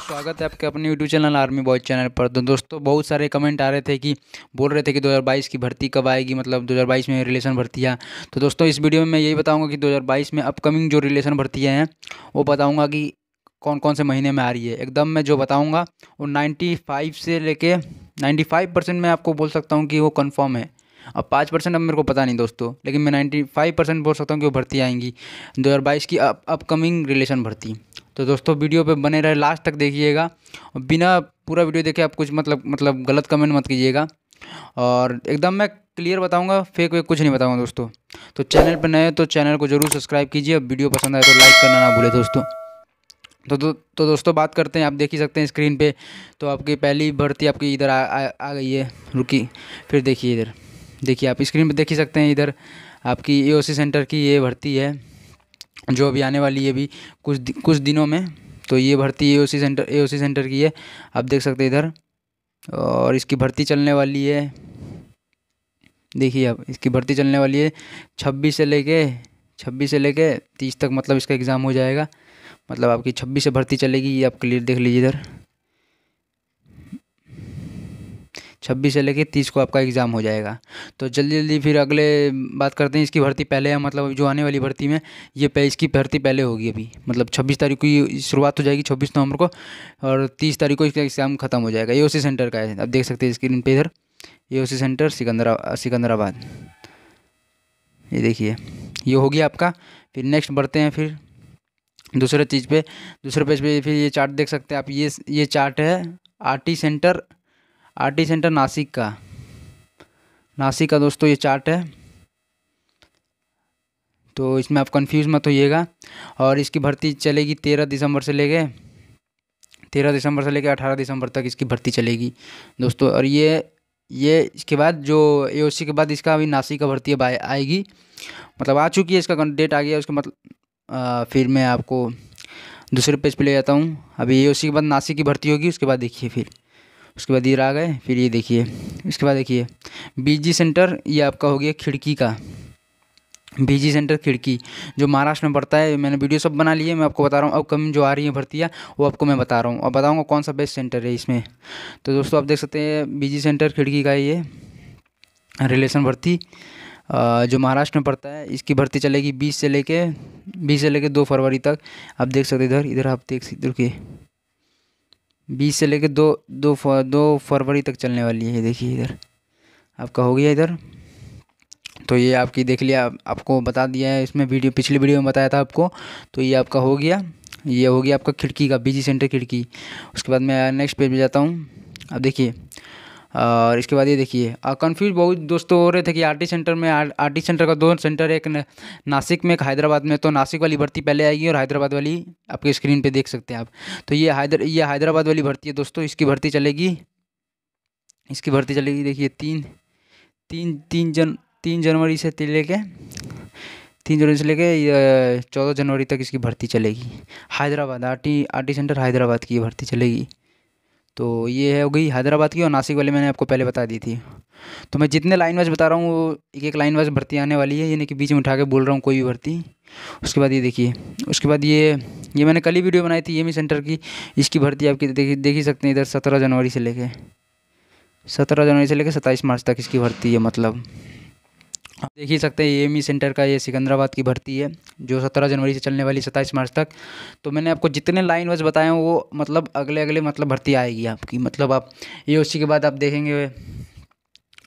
स्वागत है आपके अपने YouTube channel army boy channel पर। तो दोस्तों, बहुत सारे कमेंट आ रहे थे कि, बोल रहे थे कि 2022 की भर्ती कब आएगी मतलब 2022 में रिलेशन भर्तियाँ। तो दोस्तों, इस वीडियो में मैं यही बताऊँगा कि 2022 में अपकमिंग जो रिलेशन भर्तियाँ हैं, वो बताऊँगा कि कौन कौन से महीने में आ रही है। एकदम मैं जो बताऊँगा, वो नाइन्टी से लेके नाइन्टी मैं आपको बोल सकता हूँ कि वो कन्फर्म है। अब पाँच परसेंट अब मेरे को पता नहीं दोस्तों लेकिन मैं नाइन्टी फाइव परसेंट बोल सकता हूँ कि वो भर्ती आएँगी। दो हज़ार बाईस की अप अपकमिंग रिलेशन भर्ती। तो दोस्तों वीडियो पे बने रहे लास्ट तक देखिएगा। और बिना पूरा वीडियो देखे आप कुछ मतलब मतलब गलत कमेंट मत कीजिएगा। और एकदम मैं क्लियर बताऊँगा फेक वेक कुछ नहीं बताऊँगा दोस्तों। तो चैनल पर नए तो चैनल को ज़रूर सब्सक्राइब कीजिए। वीडियो पसंद आए तो लाइक करना ना भूले दोस्तों। तो दो, तो दोस्तों बात करते हैं। आप देख ही सकते हैं स्क्रीन पे। तो आपकी पहली भर्ती आपकी इधर आ, आ, आ गई है। रुकी फिर देखिए इधर। देखिए आप स्क्रीन पर देख ही सकते हैं इधर आपकी ए सेंटर की ये भर्ती है जो अभी आने वाली है अभी कुछ दि, कुछ दिनों में तो ये भर्ती ए सेंटर ए सेंटर की है आप देख सकते हैं इधर और इसकी भर्ती चलने वाली है देखिए अब इसकी भर्ती चलने वाली है छब्बीस से लेके छब्बीस से लेके तीस तक मतलब इसका एग्ज़ाम हो जाएगा मतलब आपकी छब्बीस से भर्ती चलेगी ये आप क्लियर देख लीजिए इधर। छब्बीस से लेके तीस को आपका एग्ज़ाम हो जाएगा। तो जल्दी जल्दी फिर अगले बात करते हैं, इसकी भर्ती पहले है मतलब जो आने वाली भर्ती में, ये इसकी भर्ती पहले होगी अभी। मतलब छब्बीस तारीख को शुरुआत हो जाएगी छब्बीस नवंबर को और तीस तारीख को इसका एग्ज़ाम खत्म हो जाएगा। ये सेंटर का है, आप देख सकते हैं स्क्रीन पर इधर। ये सेंटर सिकंदरा, सिकंदराबाद। ये देखिए, ये हो गया आपका। फिर नेक्स्ट बढ़ते हैं फिर दूसरे चीज़ पे। दूसरे पेज पे फिर ये चार्ट देख सकते हैं आप। ये ये चार्ट है R T centre R centre Nashik का। नासिक का दोस्तों ये चार्ट है। तो इसमें आप कंफ्यूज मत होइएगा। और इसकी भर्ती चलेगी तेरह दिसंबर से लेके, तेरह दिसंबर से लेके अठारह दिसंबर तक इसकी भर्ती चलेगी दोस्तों। और ये ये इसके बाद जो ए के बाद इसका अभी नासिक का भर्ती अब आएगी। मतलब आ चुकी है, इसका डेट आ गया उसके मतलब फिर मैं आपको दूसरे पेज पे ले जाता हूँ। अभी ए के बाद नासिक की भर्ती होगी, उसके बाद देखिए फिर। उसके बाद इधर आ गए फिर ये देखिए इसके बाद देखिए, बीजी सेंटर ये आपका हो गया खिड़की का। बीजी सेंटर खिड़की, जो महाराष्ट्र में पड़ता है, मैंने वीडियो सब बना लिए, मैं आपको बता रहा हूँ, अब कम जो आ रही है भर्तियाँ, वो आपको मैं बता रहा हूँ। और बताऊँगा कौन सा बेस्ट सेंटर है इसमें। तो दोस्तों, आप देख सकते हैं, बीजी सेंटर खिड़की का ये रिलेशन भर्ती जो महाराष्ट्र में पड़ता है, इसकी भर्ती चलेगी बीस से लेके, बीस से लेके दो फरवरी तक। आप देख सकते इधर इधर आप देख सकते रुकिए। बीस से लेकर दो दो दो फरवरी तक चलने वाली है, देखिए इधर। आपका हो गया इधर? तो ये आपकी, देख लिया आपको बता दिया है, इसमें वीडियो, पिछली वीडियो में बताया था आपको तो ये आपका हो गया। ये हो गया आपका खिड़की का, बीजी सेंटर खिड़की। उसके बाद मैं नेक्स्ट पेज में जाता हूँ। अब देखिए और इसके बाद ये देखिए कन्फ्यूज़ बहुत दोस्तों हो रहे थे कि आर सेंटर में, आर सेंटर का दो सेंटर, एक नासिक में, एक हैदराबाद में तो नासिक वाली भर्ती पहले आएगी और हैदराबाद वाली आपके स्क्रीन पे देख सकते हैं आप। तो ये हैदर, ये हैदराबाद वाली भर्ती है दोस्तों, इसकी भर्ती चलेगी। इसकी भर्ती चलेगी, देखिए, तीन तीन तीन जन, तीन जनवरी से लेके, तीन जनवरी से लेके चौदह जनवरी तक इसकी भर्ती चलेगी। Hyderabad R T R T centre Hyderabad की भर्ती चलेगी। तो ये हो गई हैदराबाद की और नासिक वाले मैंने आपको पहले बता दी थी। तो मैं जितने लाइन वाइज बता रहा हूँ, वो एक एक लाइन वाइज भर्ती आने वाली है, यानी कि बीच में उठा के बोल रहा हूँ, कोई भी भर्ती। उसके बाद ये देखिए, उसके बाद ये ये मैंने कल ही वीडियो बनाई थी एमी सेंटर की, इसकी भर्ती आपकी देख देख ही सकते हैं इधर सत्रह जनवरी से लेके, सत्रह जनवरी से लेकर सत्ताईस मार्च तक इसकी भर्ती है मतलब। आप देख ही सकते हैं ए सेंटर का ये सिकंदराबाद की भर्ती है, जो सत्रह जनवरी से चलने वाली सत्ताईस मार्च तक। तो मैंने आपको जितने लाइन वाइज बताए हैं, वो मतलब अगले अगले मतलब भर्ती आएगी आपकी। मतलब आप ये उसी के बाद आप देखेंगे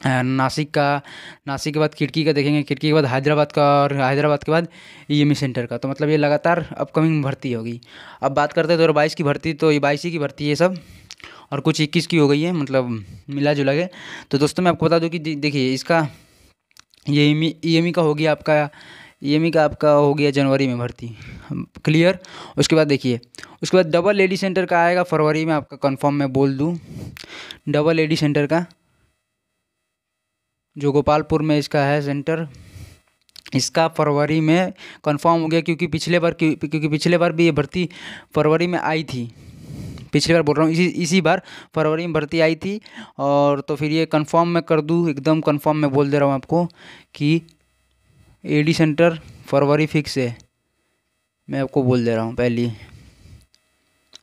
नासिक का, नासिक के बाद खिड़की का देखेंगे, खिड़की के बाद हैदराबाद का और हैदराबाद के बाद ईएमई सेंटर का। तो मतलब ये लगातार अपकमिंग भर्ती होगी। अब बात करते हैं दो हज़ार बाईस की भर्ती तो ये बाईस की भर्ती है सब, और कुछ इक्कीस की हो गई है मतलब मिला जुला के। तो दोस्तों, मैं आपको बता दूँ कि देखिए, इसका ये ई एम ई का हो गया आपका ई एम ई का आपका हो गया जनवरी में भर्ती। क्लियर उसके बाद देखिए, उसके बाद डबल लेडी सेंटर का आएगा, फरवरी में आपका कंफर्म मैं बोल दूँ। डबल लेडी सेंटर का, जो गोपालपुर में इसका है सेंटर इसका फरवरी में कंफर्म हो गया, क्योंकि पिछले बार, क्योंकि पिछले बार भी ये भर्ती फरवरी में आई थी। पिछली बार बोल रहा हूँ, इसी इसी बार फरवरी में भर्ती आई थी और तो फिर ये कंफर्म मैं कर दूँ, एकदम कंफर्म मैं बोल दे रहा हूँ आपको कि एडी सेंटर फरवरी फिक्स है। मैं आपको बोल दे रहा हूँ पहली।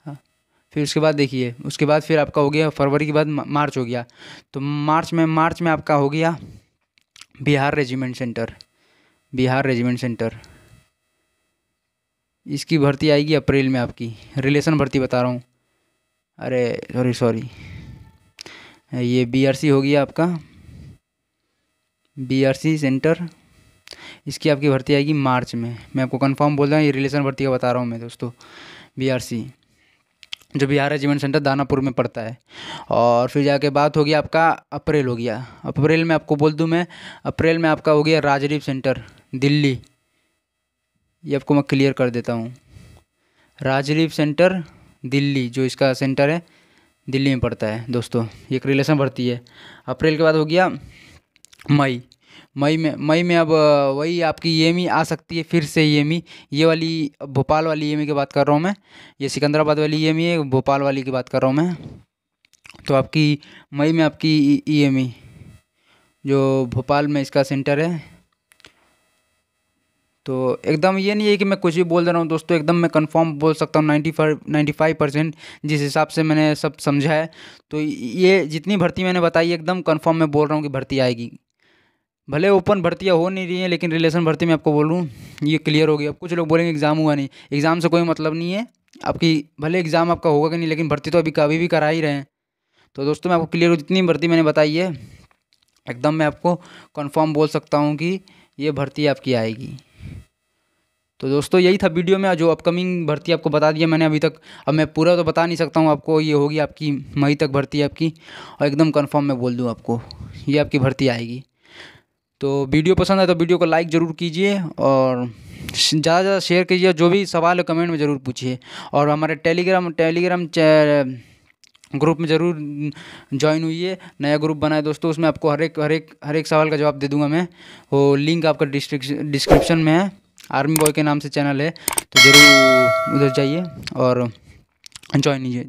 हाँ फिर उसके बाद देखिए, उसके बाद फिर आपका हो गया, फरवरी के बाद मार्च हो गया। तो मार्च में मार्च में आपका हो गया Bihar regiment centre Bihar regiment centre इसकी भर्ती आएगी अप्रैल में आपकी रिलेशन भर्ती बता रहा हूँ। अरे सॉरी सॉरी ये बीआरसी हो गया आपका। बीआरसी सेंटर इसकी आपकी भर्ती आएगी मार्च में। मैं आपको कंफर्म बोल रहा हूँ, ये रिलेशन भर्ती का बता रहा हूँ मैं दोस्तों। बीआरसी जो बिहार रेजिमेंट सेंटर दानापुर में पड़ता है। और फिर जाके बात हो गया आपका अप्रैल हो गया। अप्रैल में आपको बोल दूँ मैं, अप्रैल में आपका हो गया राजदीप सेंटर, दिल्ली। ये आपको मैं क्लियर कर देता हूँ। राजदीप सेंटर दिल्ली, जो इसका सेंटर है, दिल्ली में पड़ता है, दोस्तों। एक रिलेशन भर्ती है। अप्रैल के बाद हो गया मई। मई में मई में अब वही आपकी ईएमई आ सकती है फिर से ईएमई ये वाली, भोपाल वाली ईएमई की बात कर रहा हूँ मैं। ये सिकंदराबाद वाली ई है, भोपाल वाली की बात कर रहा हूँ मैं। तो आपकी, मई में आपकी ईएमई जो भोपाल में इसका सेंटर है तो एकदम ये नहीं है कि मैं कुछ भी बोल दे रहा हूँ दोस्तों, एकदम मैं कंफर्म बोल सकता हूँ ninety five ninety five percent जिस हिसाब से मैंने सब समझा है। तो ये जितनी भर्ती मैंने बताई, एकदम कंफर्म मैं बोल रहा हूँ कि भर्ती आएगी। भले ओपन भर्तियाँ हो नहीं रही हैं, लेकिन रिलेशन भर्ती में आपको बोलूँ, ये क्लियर होगी अब कुछ लोग बोलेंगे एग्ज़ाम हुआ नहीं। एग्ज़ाम से कोई मतलब नहीं है। आपकी भले एग्ज़ाम आपका होगा कि नहीं, लेकिन भर्ती तो अभी कभी भी करा ही रहे हैं। तो दोस्तों, मैं आपको क्लियर जितनी भर्ती मैंने बताई है, एकदम मैं आपको कन्फर्म बोल सकता हूँ कि ये भर्ती आपकी आएगी। तो दोस्तों, यही था वीडियो में, जो अपकमिंग भर्ती आपको बता दिया मैंने अभी तक। अब मैं पूरा तो बता नहीं सकता हूँ, आपको ये होगी आपकी मई तक भर्ती आपकी। और एकदम कन्फर्म मैं बोल दूँ आपको, ये आपकी भर्ती आएगी। तो वीडियो पसंद है तो वीडियो को लाइक ज़रूर कीजिए और ज़्यादा से ज़्यादा शेयर कीजिए, जो भी सवाल है कमेंट में ज़रूर पूछिए। और हमारे टेलीग्राम टेलीग्राम ग्रुप में ज़रूर ज्वाइन हुई है नया ग्रुप बना है दोस्तों, उसमें आपको हर एक हर एक हर एक सवाल का जवाब दे दूँगा मैं। वो लिंक आपका डिस्क्रिप्शन में है। आर्मी बॉय के नाम से चैनल है तो ज़रूर उधर जाइए और इन्जॉय कीजिए।